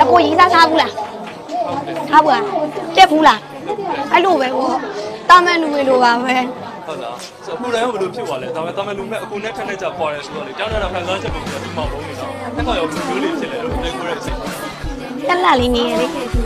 အကိုရေးစားထားဘူးလားထားဘူးလားတက်ဘူးလားအဲ့လိုပဲပေါ့တာမန်လူတွေလိုပါပဲဟုတ်လားဆိုတော့အခုလည်းဘယ်လိုဖြစ်သွားလဲဒါပေမဲ့တာမန်လူမဲ့အခုနဲ့ထက်နဲ့ကြပေါ်ရဲဆိုတော့လေတောင်းတတာခံစားချက်ပုံစံဒီမှာပုံနေတော့အဲ့ကောင်ရောဘယ်လိုလေးဖြစ်လဲလို့ပြောရတဲ့အချိန်တက်လာလေးနေရလေနောက်တရားခဲ့ပြီးဆိုတာကိုသိလဲ